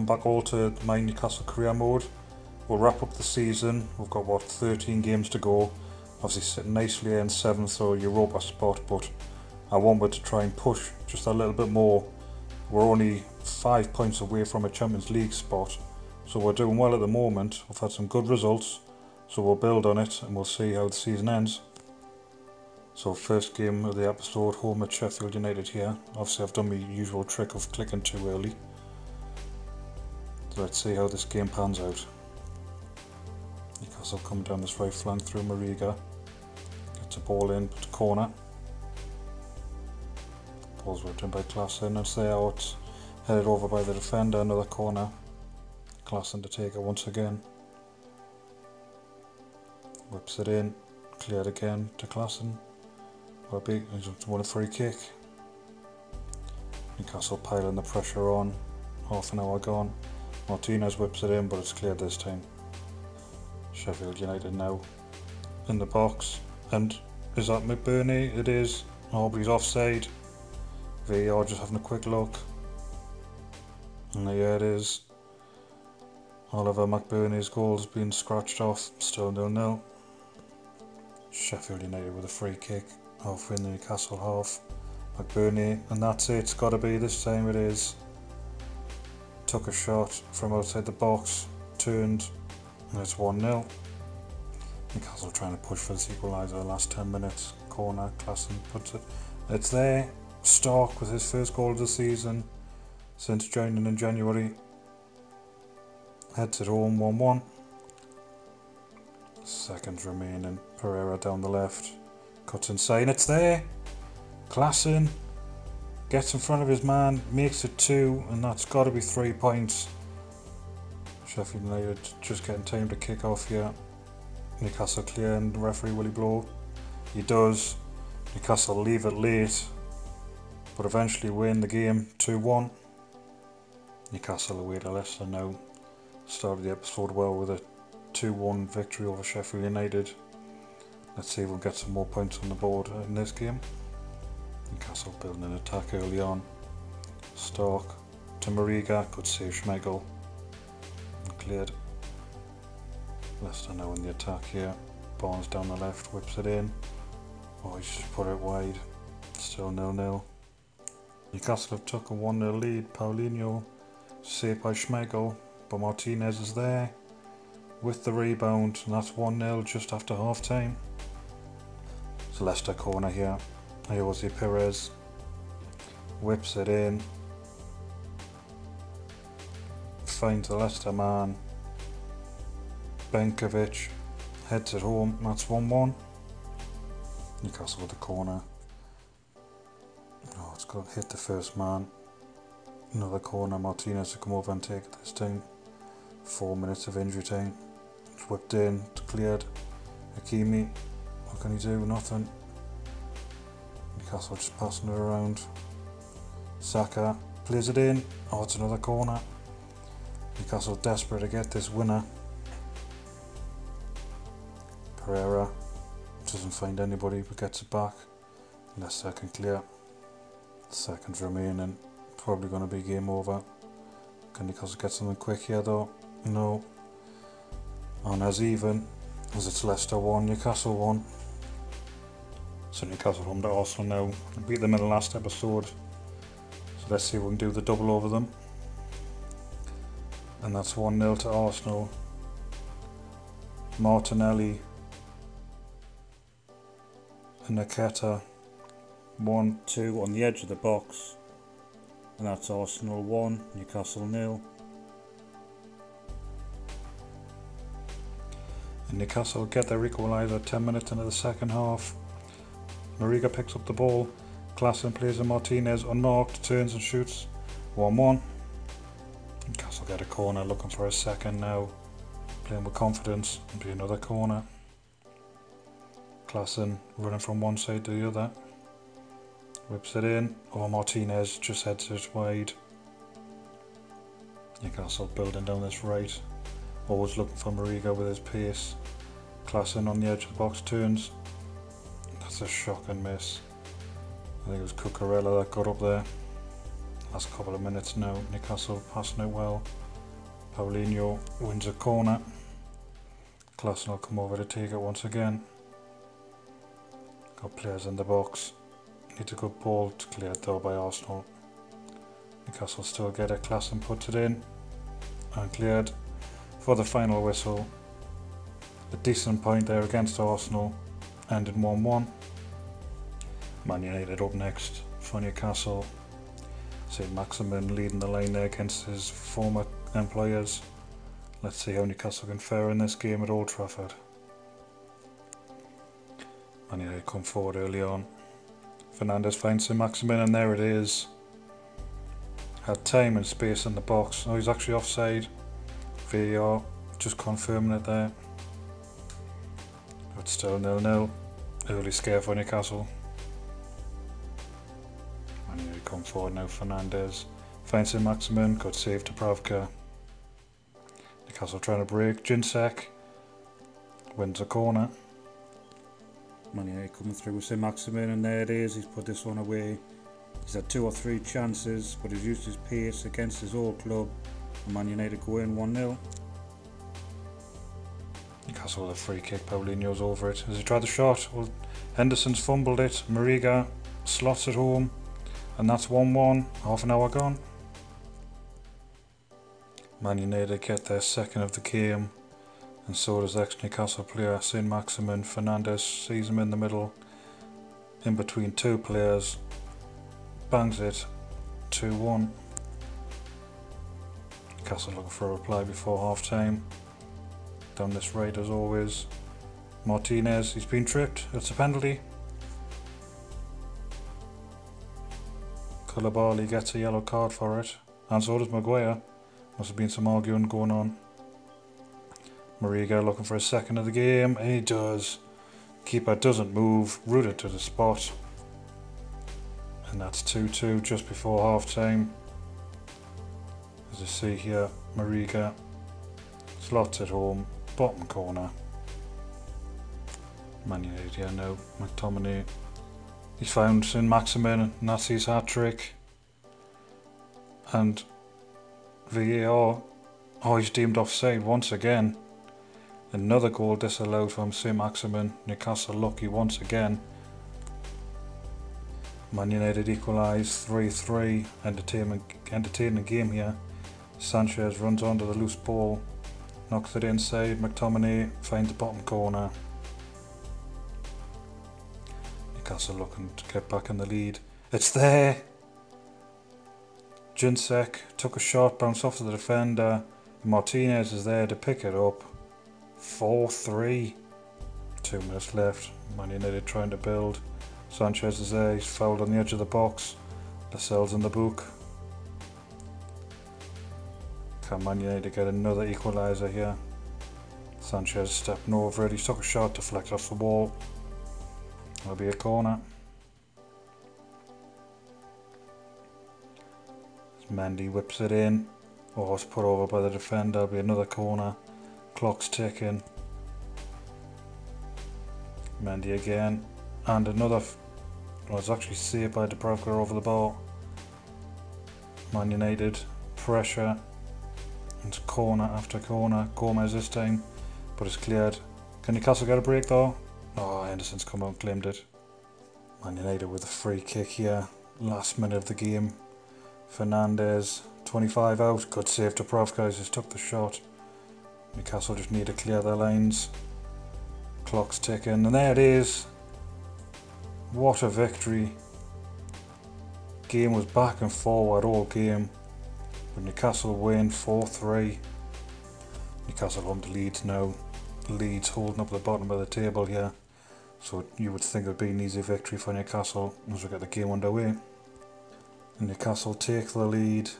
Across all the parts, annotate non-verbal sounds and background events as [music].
welcome back all to my Newcastle career mode. We'll wrap up the season. We've got what 13 games to go. Obviously sitting nicely in seventh or Europa spot, but I wanted to try and push just a little bit more. We're only five points away from a Champions League spot, so we're doing well at the moment. We've had some good results, so we'll build on it and we'll see how the season ends. So first game of the episode, home at Sheffield United here. Obviously I've done my usual trick of clicking too early. So let's see how this game pans out. Newcastle come down this right flank through Mariga. Gets a ball in, but corner. Ball's whipped in by Klaassen, it's there out. Headed over by the defender, another corner. Klaassen to take it once again. Whips it in, cleared again to Klaassen. Will be won a free kick. Newcastle piling the pressure on. Half an hour gone. Martinez whips it in, but it's cleared this time. Sheffield United now in the box. And is that McBurney? It is. He's offside. VAR just having a quick look. And there it is. Oliver McBurney's goal's been scratched off. Still nil nil. Sheffield United with a free kick halfway in the Newcastle half. McBurney, and that's it, it's got to be this time it is. Took a shot from outside the box, turned, and it's 1 0. Newcastle trying to push for this equaliser the last 10 minutes. Corner, Klaassen puts it. It's there. Stark with his first goal of the season since joining in January. Heads it home 1 1. Seconds remaining. Pereira down the left. Cuts inside, it's there. Klaassen gets in front of his man, makes it two, and that's got to be three points. Sheffield United just getting time to kick off here. Newcastle clear and the referee will he blow? He does. Newcastle leave it late, but eventually win the game 2-1. Newcastle away to Leicester now. Started the episode well with a 2-1 victory over Sheffield United. Let's see if we'll get some more points on the board in this game. Newcastle building an attack early on. Stark to Mariga, could save Schmeichel. Cleared. Leicester now in the attack here. Barnes down the left, whips it in. Oh, he's just put it wide. Still nil-nil. Newcastle have took a 1-0 lead. Paulinho saved by Schmeichel, but Martinez is there with the rebound, and that's 1-0 just after half time. Leicester corner here. Ayoze Perez whips it in. Finds the Leicester man. Benkovic heads it home. That's 1 1. Newcastle with the corner. Oh, it's got to hit the first man. Another corner. Martinez to come over and take this time. Four minutes of injury time. It's whipped in, it's cleared. Hakimi what can he do? Nothing. Newcastle just passing it around. Saka plays it in. Oh, it's another corner. Newcastle desperate to get this winner. Pereira doesn't find anybody but gets it back. Less second clear. Seconds remaining. Probably going to be game over. Can Newcastle get something quick here though? No. And as even as it's Leicester 1, Newcastle 1. So Newcastle home to Arsenal now. Beat them in the last episode. So let's see if we can do the double over them. And that's 1 0 to Arsenal. Martinelli and Nakata 1 2 on the edge of the box. And that's Arsenal 1, Newcastle 0. And Newcastle get their equaliser 10 minutes into the second half. Mariga picks up the ball. Klaassen plays a Martinez unmarked, turns and shoots. 1 1. Castle get a corner, looking for a second now. Playing with confidence. and be another corner. Klaassen running from one side to the other. Whips it in. Or Martinez just heads it wide. Newcastle building down this right. Always looking for Mariga with his pace. Klaassen on the edge of the box turns. That's a shock and miss. I think it was Cucurella that got up there. Last couple of minutes now. Newcastle passing it well. Paulinho wins a corner. Klaassen will come over to take it once again. Got players in the box. Need a good ball to clear it though by Arsenal. Newcastle still get it. Klaassen puts it in and cleared for the final whistle. A decent point there against Arsenal, ended 1 1. Man United up next for Newcastle. St Maximin leading the line there against his former employers. Let's see how Newcastle can fare in this game at Old Trafford. Man United come forward early on. Fernandes finds St Maximin and there it is. Had time and space in the box. Oh, he's actually offside. VAR just confirming it there. But still nil nil. Early scare for Newcastle. Come forward now, Fernandes. Finds St Maximin, good save Dubravka. Newcastle trying to break. Jinsek wins a corner. Manier coming through with St Maximin and there it is, he's put this one away. He's had two or three chances, but he's used his pace against his old club. And Man United go in 1 0. Newcastle with a free kick, Paulinho's over it. As he tried the shot, well, Henderson's fumbled it. Mariga slots it home, and that's 1 1, half an hour gone. Man United get their second of the game, and so does ex Newcastle player St Maximin. Fernandes sees him in the middle, in between two players, bangs it 2 1. Newcastle looking for a reply before half time. Done this right as always. Martinez, he's been tripped. It's a penalty. Koulibaly gets a yellow card for it, and so does Maguire. Must have been some arguing going on. Mariga looking for a second of the game. and He does. Keeper doesn't move, rooted to the spot. And that's 2 2 just before half time. As you see here, Mariga slots it home, bottom corner. Man United, yeah, no. McTominay. He's found St Maximin, his hat trick. And VAR, oh, he's deemed offside once again. Another goal disallowed from St Maximin. Newcastle lucky once again. Man United equalise 3-3. Entertainment, entertaining game here. Sanchez runs onto the loose ball, knocks it inside. McTominay finds the bottom corner. Newcastle looking to get back in the lead. It's there! Jinsek took a shot, bounced off to the defender. Martinez is there to pick it up. 4-3. Two minutes left. Man United trying to build. Sanchez is there, he's fouled on the edge of the box. Lascelles in the book. Can Man United get another equaliser here? Sanchez stepping over it, he took a shot, deflected off the wall. That'll be a corner. Mendy whips it in. Oh, it's put over by the defender. That'll be another corner. Clock's ticking. Mendy again. And another. Well, it's actually saved by Dubravka over the ball. Man United. Pressure. And corner after corner. Gomez this time. But it's cleared. Can Newcastle get a break though? Oh, Henderson's come out and claimed it. Man United with a free kick here. Last minute of the game. Fernandes, 25 out. Good save Dubravka, just took the shot. Newcastle just need to clear their lines. Clock's ticking, and there it is. What a victory. Game was back and forward all game. But Newcastle win 4-3. Newcastle home to Leeds now. Leeds holding up the bottom of the table here. So you would think it would be an easy victory for Newcastle as we get the game underway. Newcastle take the lead.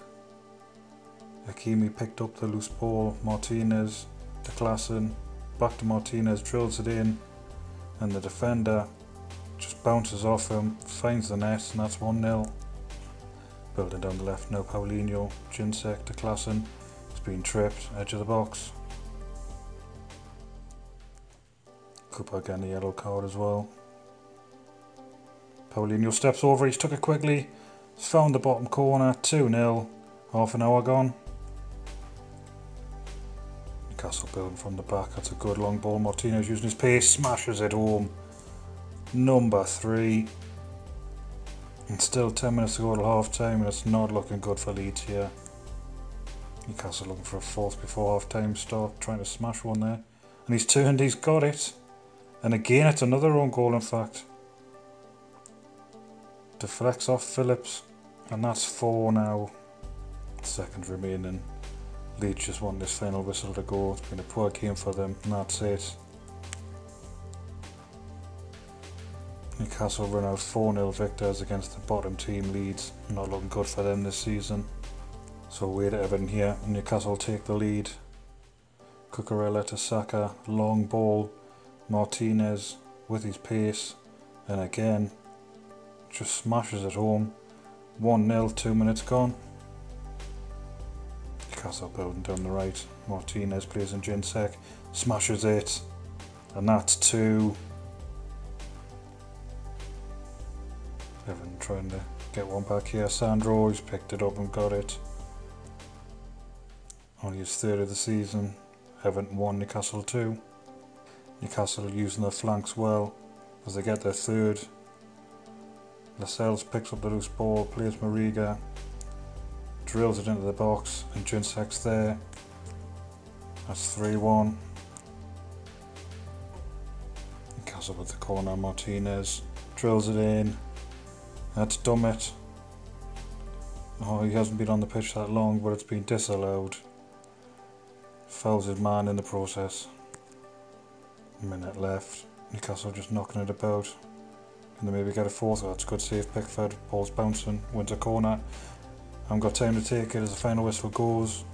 Hakimi picked up the loose ball. Martinez to Klaassen. Back to Martinez, drills it in. And the defender just bounces off him, finds the net, and that's 1 0. Building down the left now, Paulinho. Jinsek to Klaassen. He's been tripped, edge of the box. Cooper getting the yellow card as well. Paulinho steps over, he's took it quickly. He's found the bottom corner, 2 0. Half an hour gone. Castle building from the back. That's a good long ball. Martinez using his pace, smashes it home. Number three. And still 10 minutes to go to half time, and it's not looking good for Leeds here. Newcastle looking for a fourth before half time start, trying to smash one there. And he's turned, he's got it. And again, it's another own goal, in fact. Deflects off Phillips, and that's four now. Seconds remaining. Leeds just want this final whistle to go. It's been a poor game for them, and that's it. Newcastle run out 4 0 victors against the bottom team Leeds. Not looking good for them this season. So to Everton here. Newcastle take the lead. Cucurella to Saka. Long ball. Martinez with his pace. And again, just smashes it home. 1 0, 2 minutes gone. Newcastle building down the right. Martinez plays in Jinsek. Smashes it. And that's 2. Everton trying to get one back here. Sandro, he's picked it up and got it. Only his third of the season. Everton 1, Newcastle 2. Newcastle are using their flanks well as they get their third. Lascelles picks up the loose ball, plays Mariga, drills it into the box, and Jinsek's there. That's 3 1. Newcastle with the corner, Martinez drills it in. That's Dummett. Oh, he hasn't been on the pitch that long, but it's been disallowed. Fouls his man in the process. Minute left. Newcastle just knocking it about. Can they maybe get a fourth? That's good save. Pickford. Ball's bouncing. Wins a corner. Haven't got time to take it as the final whistle goes.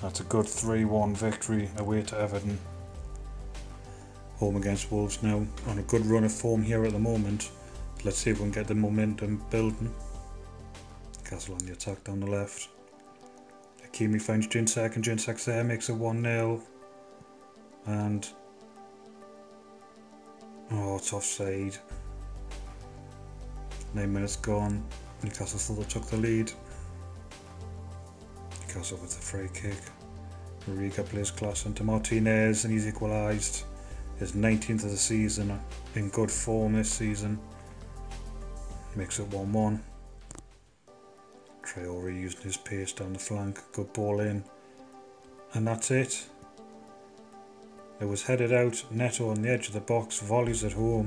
That's a good 3 1 victory away to Everton. Home against Wolves now. On a good run of form here at the moment. Let's see if we can get the momentum building. Castle on the attack down the left. Hakimi finds Jinsek and Jinsek's there, makes it 1 0. And. Oh, it's offside. Nine minutes gone. Newcastle still took the lead. Newcastle with the free kick. Mariga plays class into Martinez and he's equalised. His 19th of the season in good form this season. Makes it 1 1. Traore using his pace down the flank, good ball in. And that's it. It was headed out, Neto on the edge of the box, volleys at home.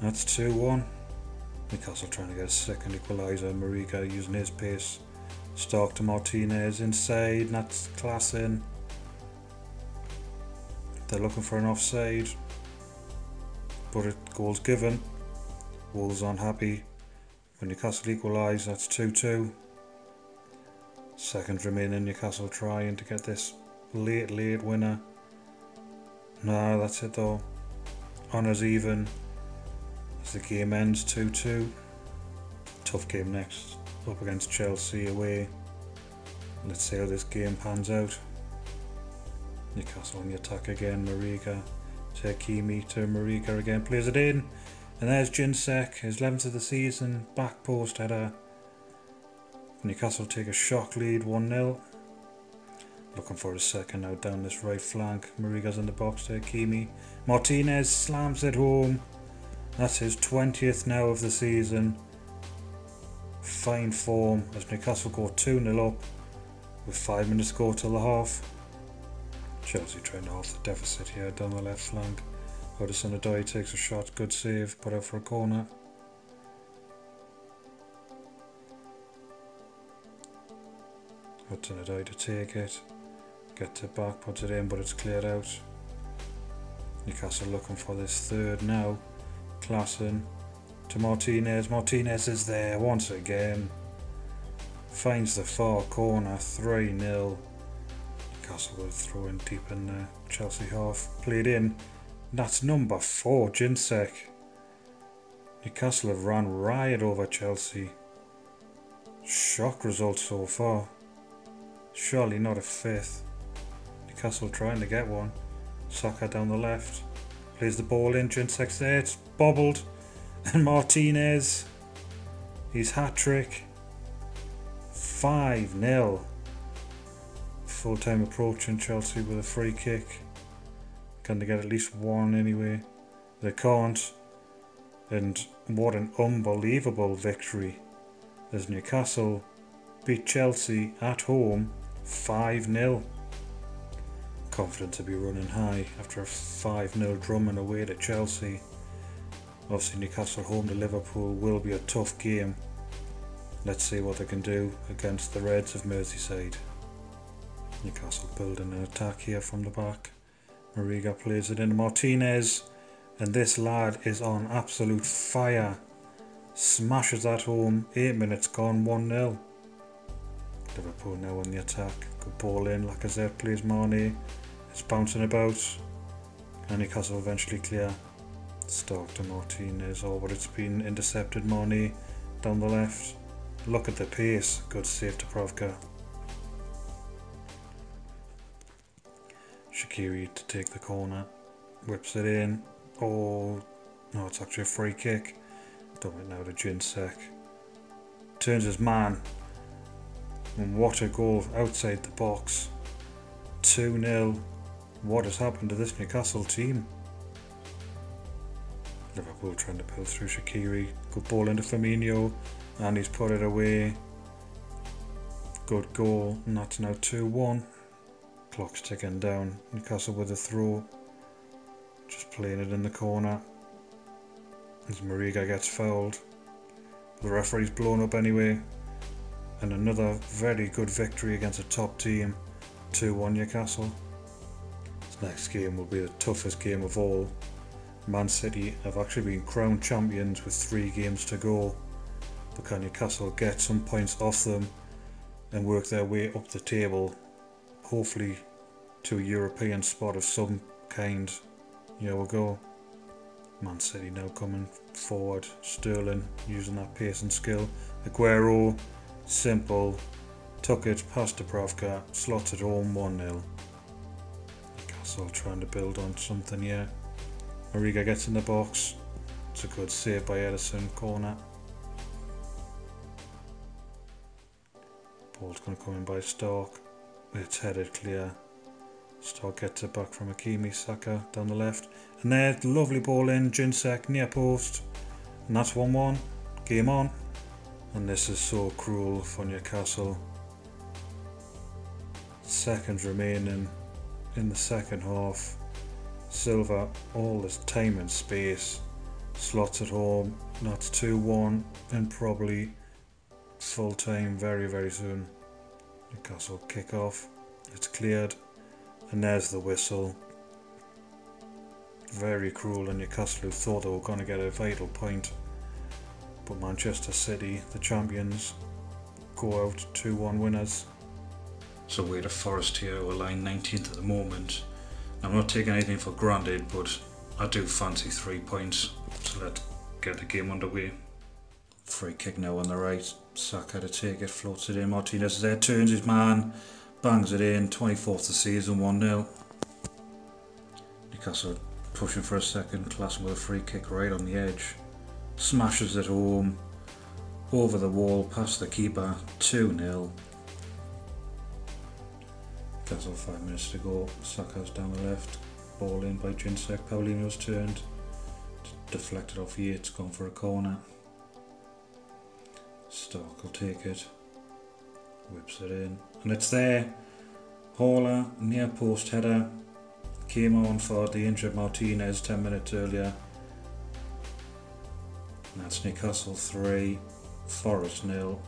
That's 2 1. Newcastle trying to get a second equaliser. Mariga using his pace. Stark to Martinez inside, and that's class in. They're looking for an offside, but it goal's given. Wolves unhappy. When Newcastle equalise, that's 2 2. Seconds remaining, Newcastle trying to get this late, late winner. No, that's it though. Honours even as the game ends 2 2. Tough game next, up against Chelsea away. Let's see how this game pans out. Newcastle on the attack again, Mariga to Hakimi to Mariga again, plays it in. And there's Jinsek, his 11th of the season, back post header. Newcastle take a shock lead 1 0. Looking for a second now down this right flank. Mariga's in the box there, Kimi. Martinez slams it home. That's his 20th now of the season. Fine form as Newcastle go 2 0 up with 5 minutes to go till the half. Chelsea trying to half the deficit here down the left flank. Hudson-Odoi takes a shot, good save, put out for a corner. Hudson-Odoi to take it, get it back, puts it in, but it's cleared out. Newcastle looking for this third now. Klaassen to Martinez. Martinez is there once again. Finds the far corner, 3 0. Newcastle will throw in deep in the Chelsea half. Played in. That's number 4, Jinsek. Newcastle have run riot over Chelsea. Shock result so far. Surely not a fifth. Newcastle trying to get one. Saka down the left. Plays the ball in. There. It's bobbled. [laughs] And Martinez. His hat trick. 5 0. Full time approaching Chelsea with a free kick. Can they get at least one anyway? They can't. And what an unbelievable victory as Newcastle beat Chelsea at home 5 0. Confident to be running high after a 5 0 drumming away to Chelsea. Obviously, Newcastle home to Liverpool will be a tough game. Let's see what they can do against the Reds of Merseyside. Newcastle building an attack here from the back. Mariga plays it in Martinez, and this lad is on absolute fire. Smashes that home, 8 minutes gone, 1 0. Liverpool now on the attack. Good ball in, Lacazette plays Mane. It's bouncing about. And Newcastle eventually clear. Stark to Martinez, oh but it's been intercepted Mane down the left. Look at the pace, good save to Dubravka. Shaqiri to take the corner, whips it in. Oh, no, it's actually a free kick. Done it now to Jinsek. Turns his man. And what a goal outside the box. 2 0. What has happened to this Newcastle team? Liverpool trying to pull through Shaqiri. Good ball into Firmino. And he's put it away. Good goal. And that's now 2 1. Clock's ticking down. Newcastle with a throw. Just playing it in the corner. As Mariga gets fouled. The referee's blown up anyway. And another very good victory against a top team. 2 1 Newcastle. Next game will be the toughest game of all. Man City have actually been crowned champions with three games to go. But can Newcastle get some points off them and work their way up the table, hopefully to a European spot of some kind? Here we go. Man City now coming forward. Sterling using that pace and skill. Aguero, simple, took it past Dubravka, slotted home 1 0. Newcastle trying to build on something here. Mariga gets in the box. It's a good save by Ederson. corner. Ball's going to come in by Stark. It's headed clear. Stark gets it back from Hakimi, Saka down the left. And there, lovely ball in, Jinsek near post. And that's 1 1. Game on. And this is so cruel for Newcastle. Seconds remaining in the second half. Silva all this time and space. Slots at home. That's 2 1 and probably full time very, very soon. Newcastle kick off. It's cleared. And there's the whistle. Very cruel and Newcastle who thought they were going to get a vital point. But Manchester City, the champions, go out 2 1 winners. So we're at Forest here, we're lying 19th at the moment. I'm not taking anything for granted, but I do fancy three points. So let's get the game underway. Free kick now on the right. Saka to take it, floats it in. Martinez is there, turns his man, bangs it in. 24th of season, 1 0. Newcastle pushing for a second, Klaassen with a free kick right on the edge. Smashes it home, over the wall, past the keeper, 2 0. That's all five minutes to go. Saka's down the left. Ball in by Jinsek. Paulinho's turned. Deflected off Yates, gone for a corner. Stark will take it. Whips it in. And it's there. Haller, near post header. Came on for the injured Martinez 10 minutes earlier. That's Newcastle 3, Forest nil.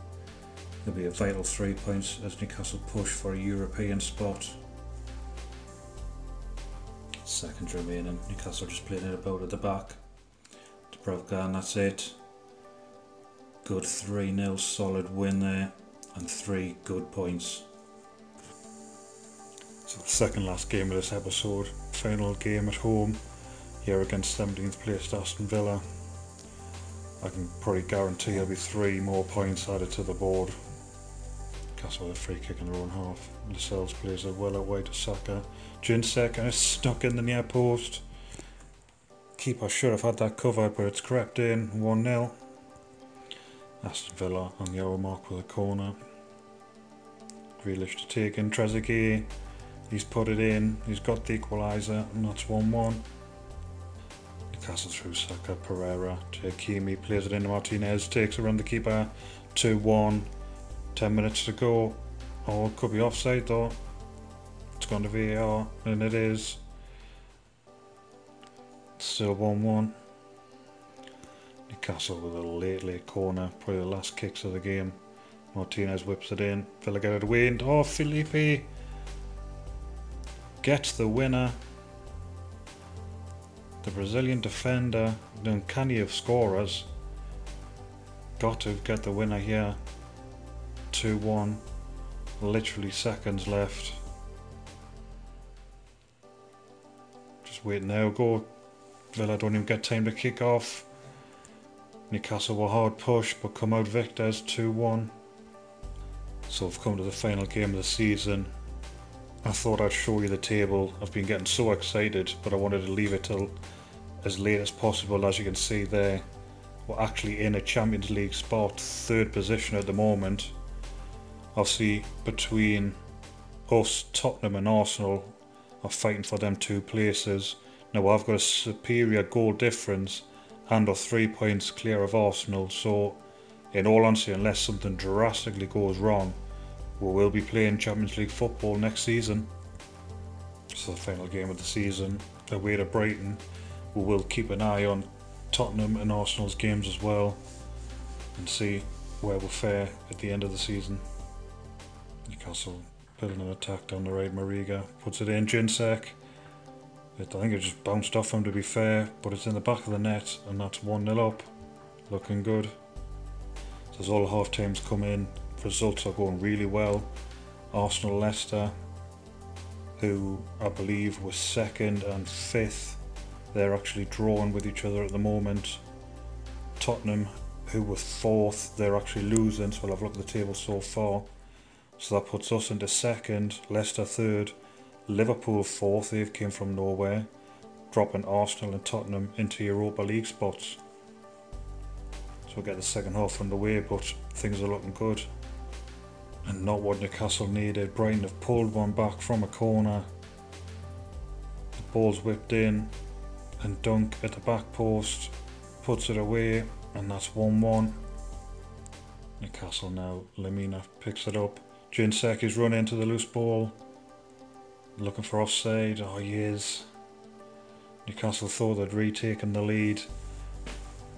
There'll be a vital three points as Newcastle push for a European spot. Second remaining. Newcastle just playing it about at the back. Dubravka and that's it. Good 3 0 solid win there and three good points. So the second last game of this episode, final game at home here against 17th placed Aston Villa. I can probably guarantee there'll be three more points added to the board Castle with a free kick in their own half. Lascelles plays it well away to Saka. Jinsek and it's stuck in the near post. Keeper should have had that covered, but it's crept in 1 0. Aston Villa on the hour mark with a corner. Grealish to take in Trezeguet. He's put it in, he's got the equaliser, and that's 1 1. Newcastle through Saka, Pereira to Hakimi, plays it into Martinez, takes around the keeper, 2 1. 10 minutes to go. Oh, it could be offside though. It's gone to VAR, and it is. Still 1 1. Newcastle with a late, late corner, probably the last kicks of the game. Martinez whips it in. Villa get it away, oh, Felipe gets the winner. The Brazilian defender, uncanny of scorers, got to get the winner here. 2 1. Literally seconds left. Just wait now. Go. Villa don't even get time to kick off. Newcastle were hard push, but come out victors 2 1. So we've come to the final game of the season. I thought I'd show you the table. I've been getting so excited, but I wanted to leave it till as late as possible. As you can see there, we're actually in a Champions League spot, third position at the moment. Obviously, between us, Tottenham, and Arsenal are fighting for them two places. Now, I've got a superior goal difference and are three points clear of Arsenal, so in all honesty, unless something drastically goes wrong, we will be playing Champions League football next season. So the final game of the season, away to Brighton. We will keep an eye on Tottenham and Arsenal's games as well and see where we'll fare at the end of the season. Newcastle building an attack down the right. Mariga puts it in. Jinsek. I think it just bounced off him to be fair, but it's in the back of the net and that's 1 0 up. Looking good. So as all half times come in, results are going really well. Arsenal Leicester, who I believe was second and fifth, they're actually drawing with each other at the moment. Tottenham, who were fourth, they're actually losing, so I'll have a look at the table so far. So that puts us into second, Leicester third, Liverpool fourth, they've came from nowhere, dropping Arsenal and Tottenham into Europa League spots. So we'll get the second half underway, but things are looking good. And not what Newcastle needed. Brighton have pulled one back from a corner. The ball's whipped in, and Dunk at the back post puts it away, and that's 1 1. Newcastle now, Lemina picks it up. Jinsek is run into the loose ball. Looking for offside. Oh, he is. Newcastle thought they'd retaken the lead,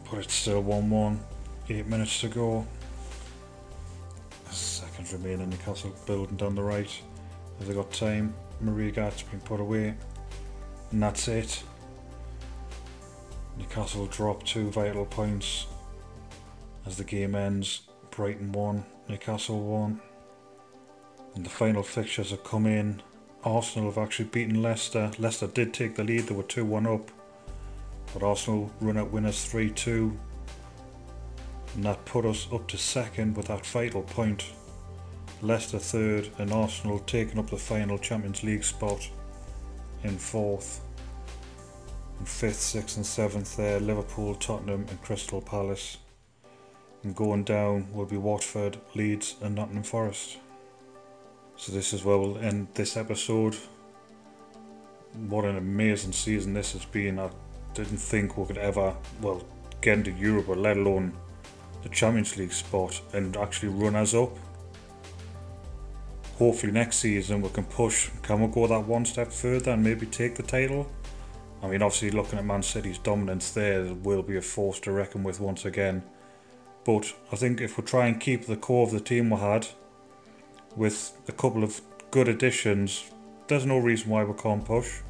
but it's still 1 1. Eight minutes to go. Seconds remaining. Newcastle building down the right. Have they got time? Mariga's been put away. And that's it. Newcastle drop two vital points as the game ends. Brighton 1, Newcastle 1. And the final fixtures have come in. Arsenal have actually beaten Leicester. Leicester did take the lead, they were 2 1 up. But Arsenal run out winners 3 2. And that put us up to second with that vital point. Leicester third, and Arsenal taking up the final Champions League spot in fourth. And fifth, sixth, and seventh there Liverpool, Tottenham, and Crystal Palace. And going down will be Watford, Leeds, and Nottingham Forest. So this is where we'll end this episode. What an amazing season this has been. I didn't think we could ever, well, get into Europe, or let alone the Champions League spot and actually run us up. Hopefully next season we can push, can we go that one step further and maybe take the title? I mean obviously looking at Man City's dominance there, there will be a force to reckon with once again. But I think if we try and keep the core of the team we had, with a couple of good additions, there's no reason why we can't push.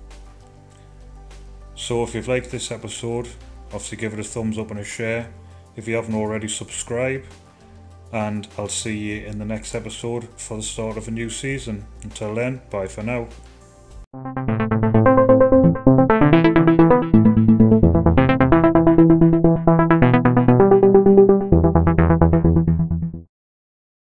So if you've liked this episode, obviously give it a thumbs up and a share. If you haven't already, subscribe. And I'll see you in the next episode for the start of a new season. Until then, bye for now.